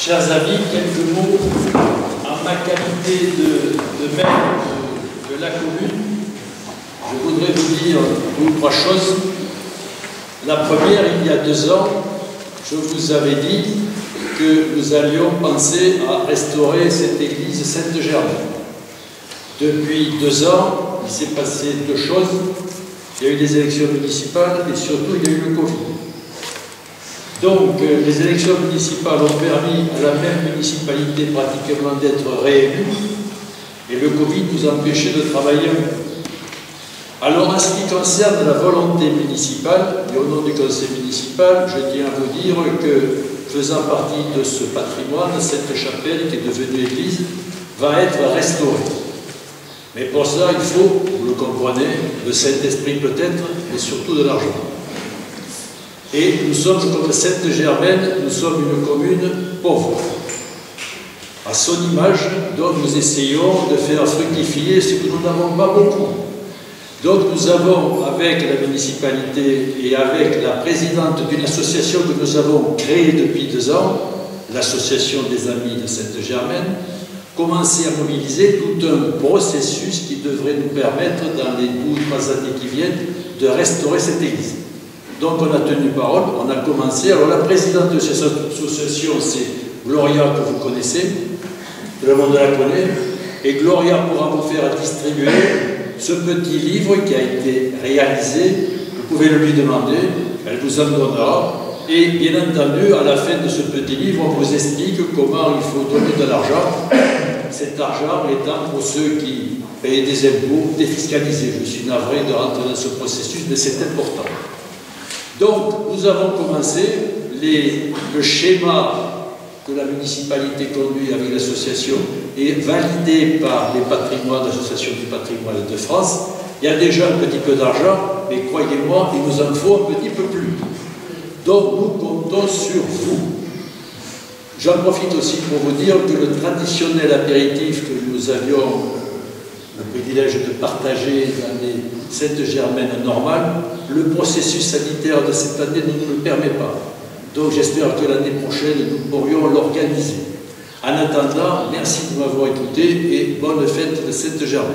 Chers amis, quelques mots en ma qualité de, maire de, de la commune. Je voudrais vous dire deux ou trois choses. La première, il y a deux ans, je vous avais dit que nous allions penser à restaurer cette église Sainte-Germaine. Depuis deux ans, il s'est passé deux choses. Il y a eu des élections municipales et surtout il y a eu le Covid. Donc euh, les élections municipales ont permis à la même municipalité pratiquement d'être réélue et le Covid nous a empêchés de travailler. Alors en ce qui concerne la volonté municipale, et au nom du conseil municipal, je tiens à vous dire que faisant partie de ce patrimoine, cette chapelle qui est devenue église va être restaurée. Mais pour cela, il faut, vous le comprenez, le Saint-Esprit peut-être, mais surtout de l'argent. Et nous sommes comme Sainte-Germaine, nous sommes une commune pauvre. À son image, donc nous essayons de faire fructifier ce que nous n'avons pas beaucoup. Donc nous avons, avec la municipalité et avec la présidente d'une association que nous avons créée depuis deux ans, l'association des amis de Sainte-Germaine, commencer à mobiliser tout un processus qui devrait nous permettre, dans les 12 années qui viennent, de restaurer cette église. Donc on a tenu parole, on a commencé. Alors la présidente de cette association, c'est Gloria, que vous connaissez, tout le monde la connaît, et Gloria pourra vous faire distribuer ce petit livre qui a été réalisé. Vous pouvez le lui demander, elle vous en donnera. Et bien entendu, à la fin de ce petit livre, on vous explique comment il faut donner de l'argent. Cet argent étant pour ceux qui payent des impôts défiscalisés. Je suis navré de rentrer dans ce processus, mais c'est important. Donc, nous avons commencé le schéma que la municipalité conduit avec l'association est validé par les patrimoines, l'association du patrimoine de France. Il y a déjà un petit peu d'argent, mais croyez-moi, il nous en faut un petit peu plus. Donc nous comptons sur vous. J'en profite aussi pour vous dire que le traditionnel apéritif que nous avions de partager dans les Sainte-Germaine normales, le processus sanitaire de cette année ne nous le permet pas. Donc j'espère que l'année prochaine, nous pourrions l'organiser. En attendant, merci de m'avoir écouté et bonne fête de Sainte-Germaine.